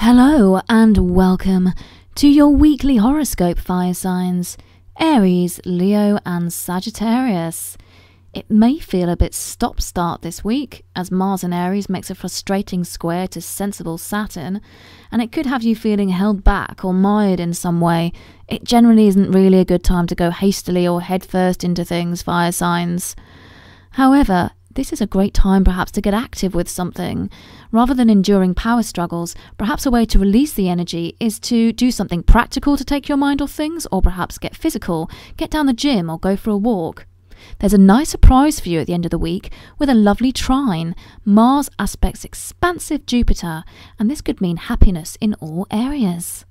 Hello and welcome to your weekly horoscope fire signs Aries, Leo, and Sagittarius. It may feel a bit stop start this week, as Mars in Aries makes a frustrating square to sensible Saturn, and it could have you feeling held back or mired in some way. It generally isn't really a good time to go hastily or headfirst into things, fire signs. However, this is a great time perhaps to get active with something. Rather than enduring power struggles, perhaps a way to release the energy is to do something practical to take your mind off things, or perhaps get physical, get down the gym, or go for a walk. There's a nice surprise for you at the end of the week with a lovely trine. Mars aspects expansive Jupiter, and this could mean happiness in all areas.